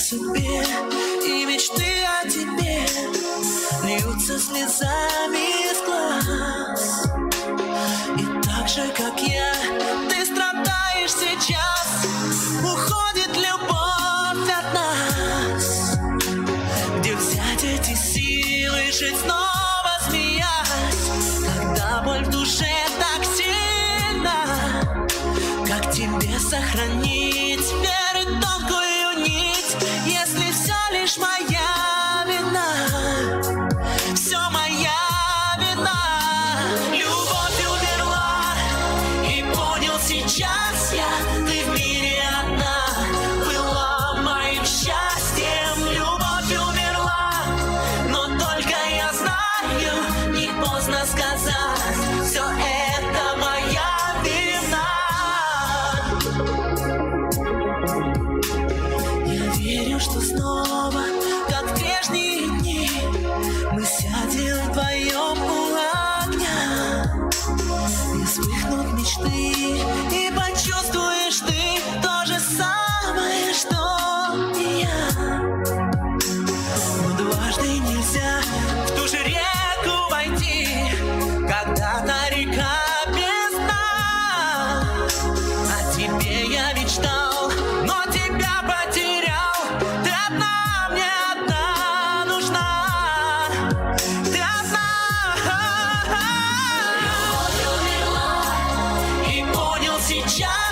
себе И мечты о тебе Льются слезами из глаз. И так же, как я Ты страдаешь сейчас. Уходит любовь от нас. Где взять эти силы Жить снова смеясь Когда боль в душе так сильна Как тебе сохранить верю, что снова, как в прежние дни, мы сядем вдвоем у огня. И вспыхнут мечты, и почувствуешь ты то же самое, что и я. Но дважды нельзя в ту же реку войти, когда-то река без дна. О а тебе я мечтал. сейчас.